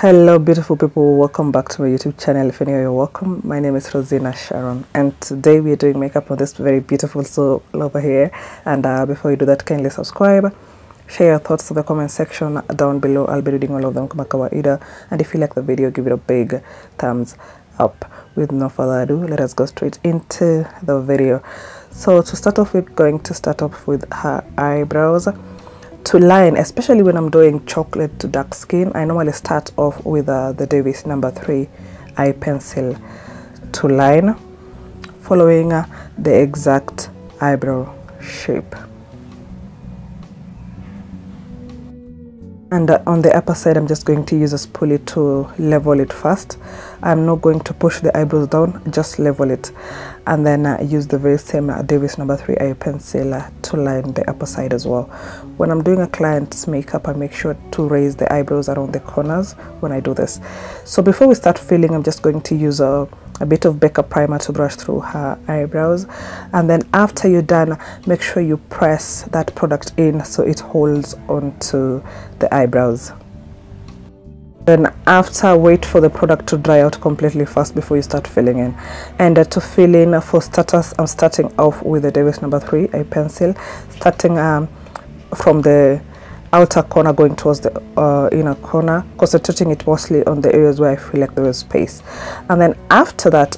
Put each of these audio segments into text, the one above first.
Hello, beautiful people. Welcome back to my YouTube channel. If you're new, you're welcome. My name is Rosina Sharon, and today we're doing makeup on this very beautiful soul over here. And uh, before you do that, kindly subscribe, share your thoughts in the comment section down below. I'll be reading all of them kama kawaida. And if you like the video, give it a big thumbs up. With no further ado, let us go straight into the video. So to start off, we're going to start off with her eyebrows to line especially when i'm doing chocolate to dark skin i normally start off with uh, the davis number three eye pencil to line following uh, the exact eyebrow shape and uh, on the upper side i'm just going to use a spoolie to level it first. I'm not going to push the eyebrows down just level it. And then uh, use the very same uh, davis number three eye pencil to line the upper side as well. When i'm doing a client's makeup i make sure to raise the eyebrows around the corners when i do this. So before we start filling i'm just going to use a a bit of Becca primer to brush through her eyebrows. And then after you're done make sure you press that product in so it holds onto the eyebrows. Then after wait for the product to dry out completely first before you start filling in. And uh, to fill in for starters i'm starting off with the davis number three a pencil. Starting um, from the outer corner going towards the uh, inner corner concentrating it mostly on the areas where I feel like there is space. And then after that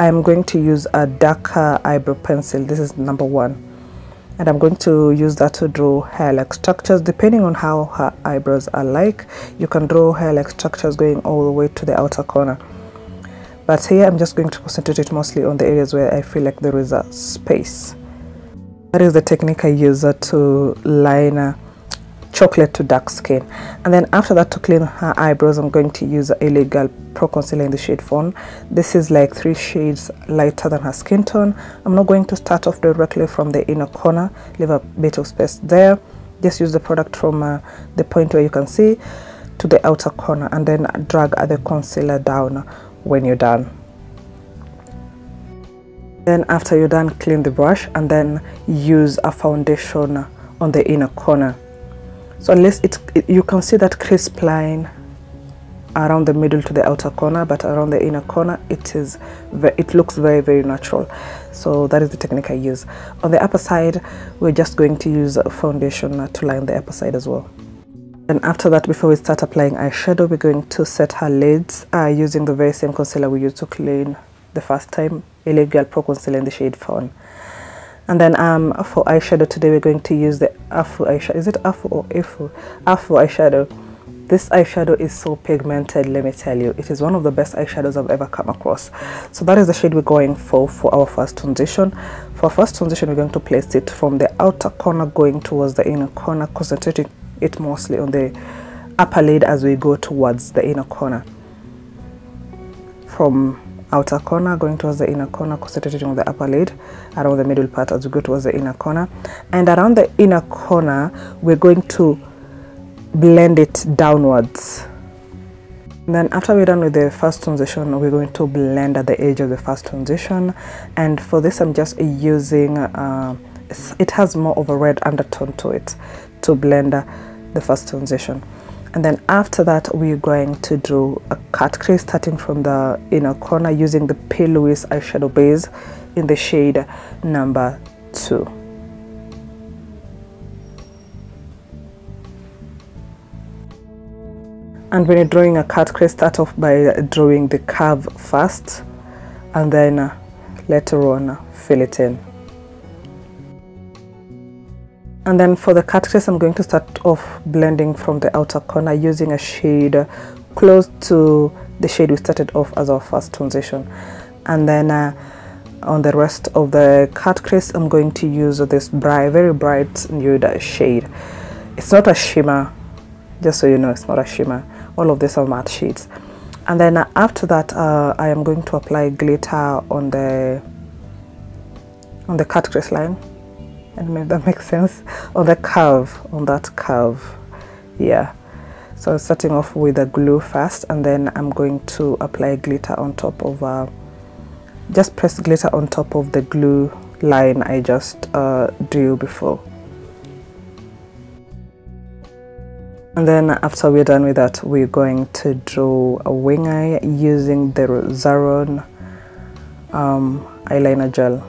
I'm going to use a darker eyebrow pencil. This is number one. And I'm going to use that to draw hair-like structures. Depending on how her eyebrows are like you can draw hair-like structures going all the way to the outer corner. But here I'm just going to concentrate it mostly on the areas where I feel like there is a space. That is the technique I use to line chocolate to dark skin. And then after that to clean her eyebrows i'm going to use a LA Girl pro concealer in the shade fawn this is like three shades lighter than her skin tone. I'm not going to start off directly from the inner corner leave a bit of space there. Just use the product from uh, the point where you can see to the outer corner and then drag the concealer down when you're done. Then after you're done clean the brush and then use a foundation on the inner corner so unless it, it, you can see that crisp line around the middle to the outer corner but around the inner corner it is it looks very very natural. So that is the technique i use. On the upper side we're just going to use a foundation to line the upper side as well. And after that before we start applying eyeshadow we're going to set her lids uh, using the very same concealer we used to clean the first time. Girl Pro Concealer in the shade Fawn and then um, for eyeshadow today we're going to use the Afu eyeshadow. Is it Afu or Afu? Afu eyeshadow. This eyeshadow is so pigmented, let me tell you. It is one of the best eyeshadows I've ever come across. So that is the shade we're going for for our first transition. For first transition, we're going to place it from the outer corner going towards the inner corner, concentrating it mostly on the upper lid as we go towards the inner corner. From outer corner going towards the inner corner concentrating on the upper lid around the middle part as we go towards the inner corner. And around the inner corner we're going to blend it downwards. Then after we're done with the first transition we're going to blend at the edge of the first transition. And for this i'm just using uh, it has more of a red undertone to it to blend the first transition and then after that we're going to do a cut crease starting from the inner corner using the P. Louise eyeshadow base in the shade number two and when you're drawing a cut crease start off by drawing the curve first and then later on fill it in and then for the cut crease I'm going to start off blending from the outer corner using a shade close to the shade we started off as our first transition. And then uh, on the rest of the cut crease I'm going to use this bright very bright nude shade. It's not a shimmer just so you know it's not a shimmer. All of these are matte shades. And then uh, after that uh, I am going to apply glitter on the on the cut crease line I don't know if that makes sense. On the curve on that curve yeah. So I'm starting off with the glue first and then I'm going to apply glitter on top of uh, just press glitter on top of the glue line I just uh, drew before. And then after we're done with that we're going to draw a wing eye using the Zaron um, eyeliner gel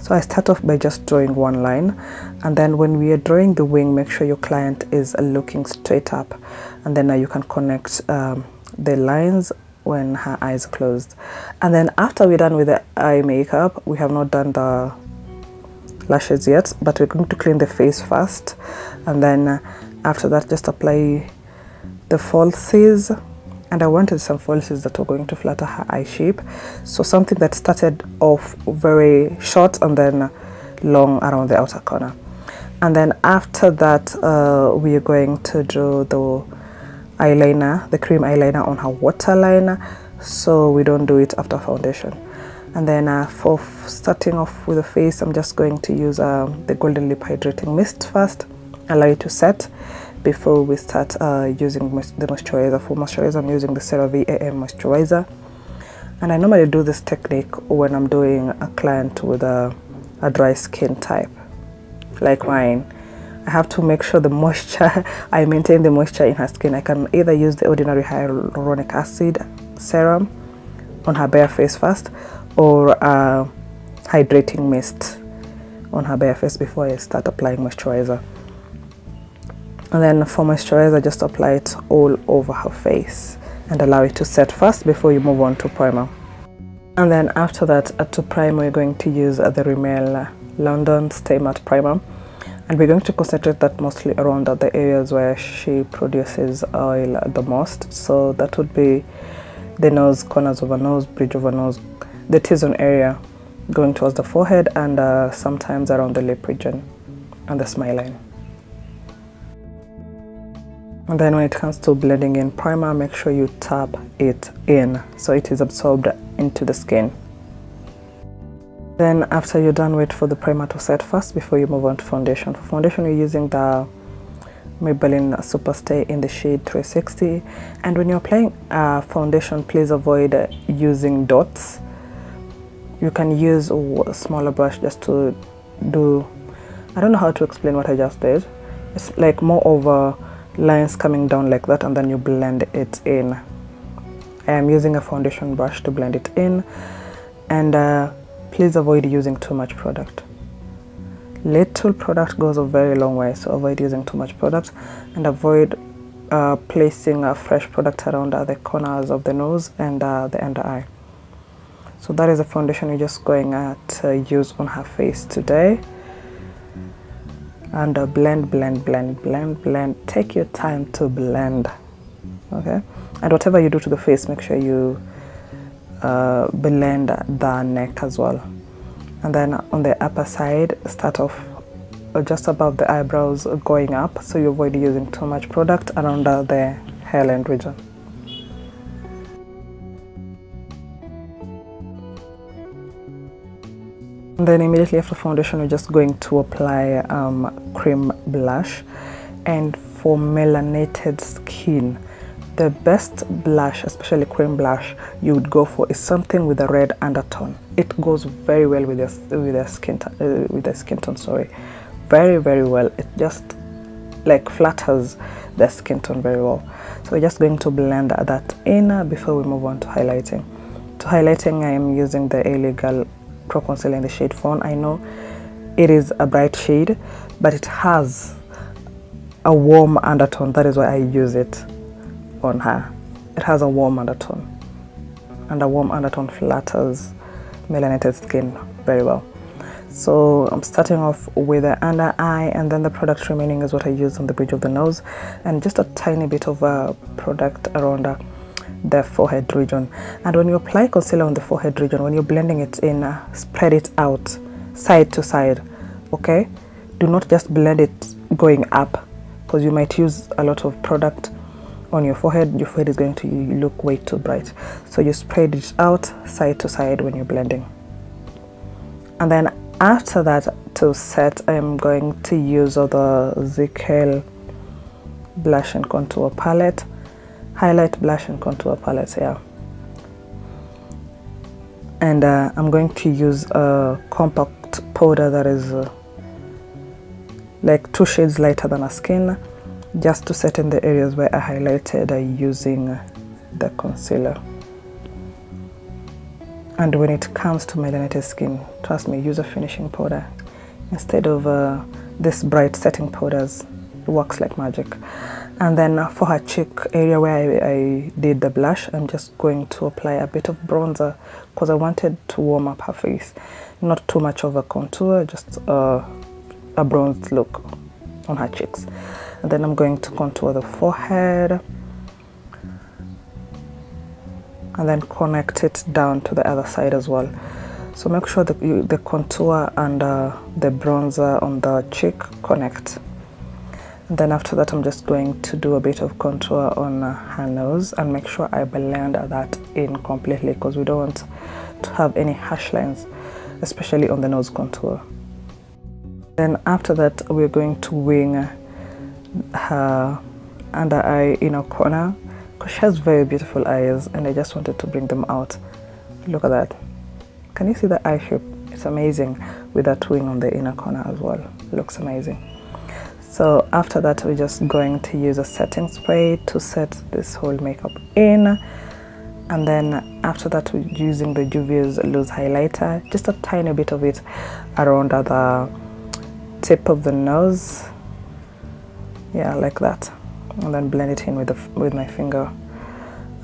so I start off by just drawing one line and then when we are drawing the wing make sure your client is looking straight up. And then now you can connect um, the lines when her eyes closed. And then after we're done with the eye makeup we have not done the lashes yet but we're going to clean the face first. And then after that just apply the falsies and I wanted some falsies that were going to flatter her eye shape so something that started off very short and then long around the outer corner. And then after that uh, we are going to do the eyeliner the cream eyeliner on her waterline so we don't do it after foundation. And then uh, for starting off with the face I'm just going to use uh, the golden lip hydrating mist first allow it to set before we start uh, using the moisturizer. For moisturizer I'm using the CeraVe AM moisturizer. And I normally do this technique when I'm doing a client with a, a dry skin type like mine. I have to make sure the moisture I maintain the moisture in her skin. I can either use the ordinary hyaluronic acid serum on her bare face first or a hydrating mist on her bare face before I start applying moisturizer and then for moisturizer just apply it all over her face and allow it to set first before you move on to primer. And then after that uh, to prime we're going to use uh, the Rimmel London Stay Matte Primer. And we're going to concentrate that mostly around the areas where she produces oil the most. So that would be the nose corners of her nose bridge of her nose the T-zone area going towards the forehead and uh, sometimes around the lip region and the smile line and then when it comes to blending in primer make sure you tap it in so it is absorbed into the skin. Then after you're done wait for the primer to set first before you move on to foundation. For foundation you're using the Maybelline Superstay in the shade 360 and when you're applying uh, foundation please avoid using dots. You can use a smaller brush just to do I don't know how to explain what I just did. It's like more over lines coming down like that and then you blend it in. I am using a foundation brush to blend it in and uh, please avoid using too much product. Little product goes a very long way so avoid using too much product and avoid uh, placing a fresh product around uh, the corners of the nose and uh, the under eye. So that is the foundation we're just going to use on her face today and uh, blend blend blend blend blend. Take your time to blend okay? And whatever you do to the face make sure you uh, blend the neck as well. And then on the upper side start off just above the eyebrows going up so you avoid using too much product around the hairline region And then immediately after foundation, we're just going to apply um, cream blush. And for melanated skin, the best blush, especially cream blush, you would go for is something with a red undertone. It goes very well with your with the skin uh, with the skin tone. Sorry, very very well. It just like flatters the skin tone very well. So we're just going to blend that in before we move on to highlighting. To highlighting, I am using the Girl Pro Concealer in the shade Fawn. I know it is a bright shade, but it has a warm undertone. That is why I use it on her. It has a warm undertone, and a warm undertone flatters melanated skin very well. So I'm starting off with the under eye and then the product remaining is what I use on the bridge of the nose and just a tiny bit of a product around the forehead region. And when you apply concealer on the forehead region when you're blending it in uh, spread it out side to side okay? Do not just blend it going up because you might use a lot of product on your forehead. Your forehead is going to look way too bright. So you spread it out side to side when you're blending. And then after that to set I'm going to use the ZKL blush and contour palette highlight blush and contour palette here and uh, I'm going to use a compact powder that is uh, like two shades lighter than her skin just to set in the areas where I highlighted uh, using the concealer. And when it comes to melanated skin trust me use a finishing powder instead of uh, this bright setting powders. It works like magic and then for her cheek area where I, I, did the blush I'm just going to apply a bit of bronzer because I wanted to warm up her face. Not too much of a contour just a, a bronzed look on her cheeks. And then I'm going to contour the forehead. And then connect it down to the other side as well. So make sure that you, the contour and uh, the bronzer on the cheek connect then after that I'm just going to do a bit of contour on uh, her nose and make sure I blend that in completely because we don't want to have any harsh lines especially on the nose contour. Then after that we're going to wing her under eye inner corner because she has very beautiful eyes and I just wanted to bring them out. Look at that. Can you see the eye shape? It's amazing with that wing on the inner corner as well. Looks amazing so after that we're just going to use a setting spray to set this whole makeup in. And then after that we're using the Juvia's loose highlighter just a tiny bit of it around the tip of the nose. Yeah like that. And then blend it in with the with my finger.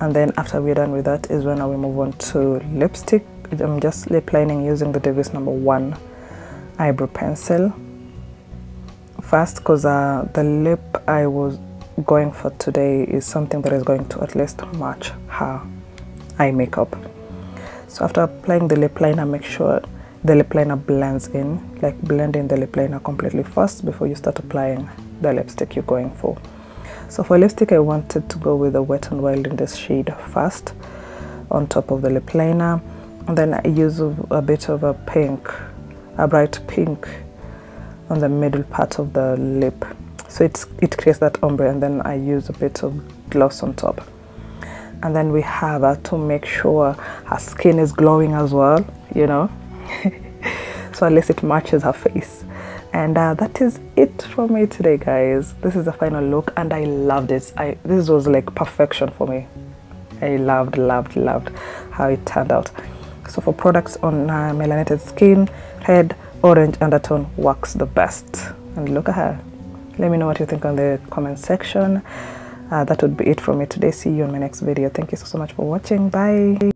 And then after we're done with that is when I will move on to lipstick. I'm just lip lining using the Davis number one eyebrow pencil first because uh, the lip I was going for today is something that is going to at least match her eye makeup. So after applying the lip liner make sure the lip liner blends in like blending the lip liner completely first before you start applying the lipstick you're going for. So for lipstick I wanted to go with the Wet n Wild in this shade first on top of the lip liner. And then I use a bit of a pink a bright pink on the middle part of the lip. So it's it creates that ombre and then I use a bit of gloss on top. And then we have her to make sure her skin is glowing as well you know. So at least it matches her face. And uh, that is it for me today guys. This is the final look and I loved it. I this was like perfection for me. I loved loved loved how it turned out. So for products on uh, melanated skin red orange undertone works the best. And look at her. Let me know what you think on the comment section. Uh, that would be it from me today. See you on my next video. Thank you so, so much for watching. Bye